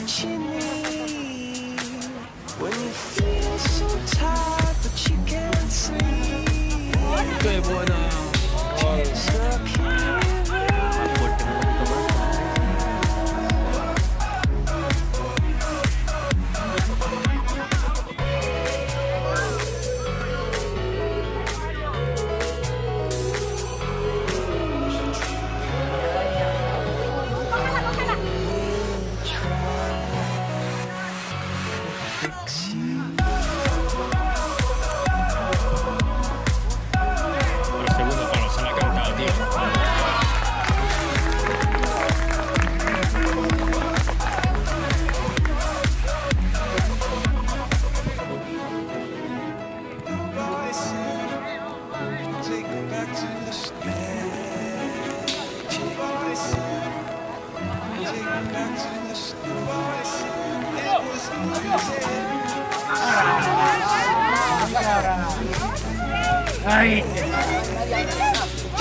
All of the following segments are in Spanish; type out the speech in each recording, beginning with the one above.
what you need when you feel so tired but you can't sleep. Good boy, はい。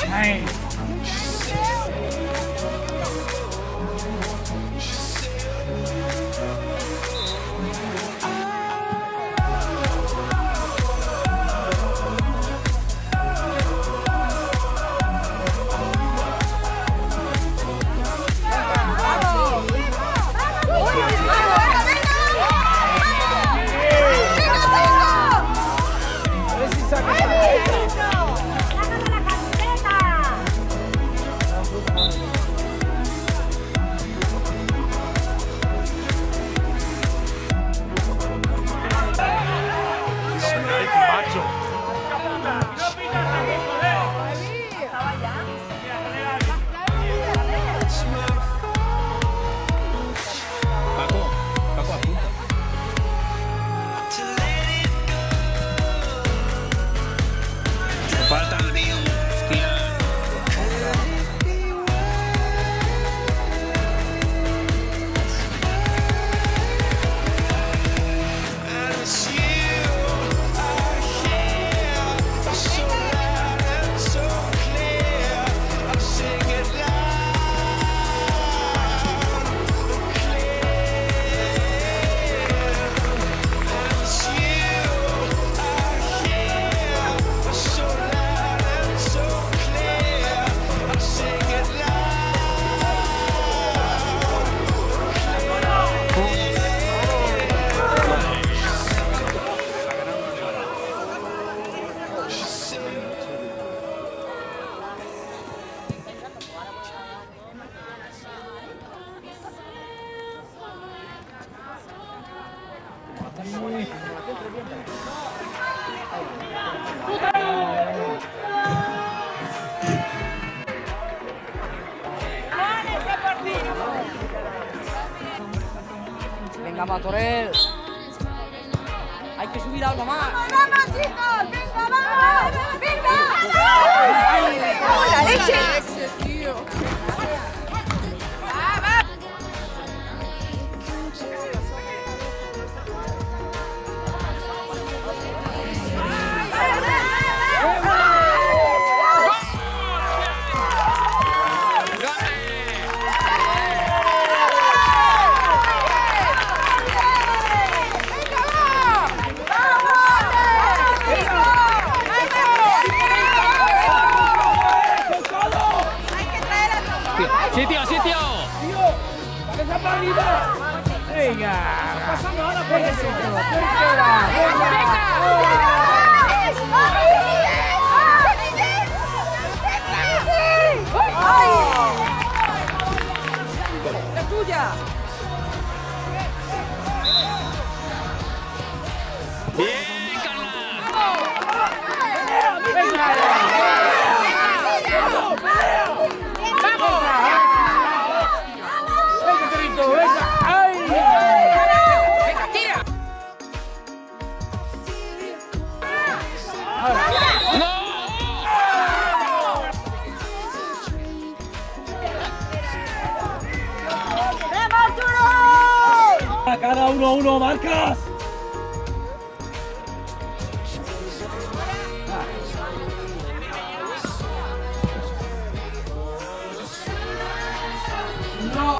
はい。Venga, Matorel. Hay que subir algo más. ¡Vamos, chicos! ¡Venga, vamos! ¡Venga! ¡Venga! ¡Venga! ¡Sitio, sitio! ¡Tío! ¡Cabeza ¡Venga! Ahora por ¡Venga! Triángulo 1, marcas. No,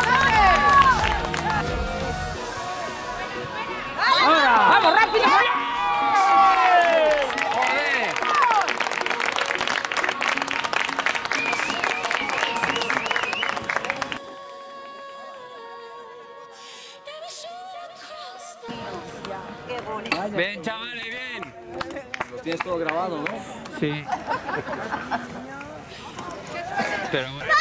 Ven, chavales, bien. Tienes todo grabado, ¿no? Sí. Pero bueno.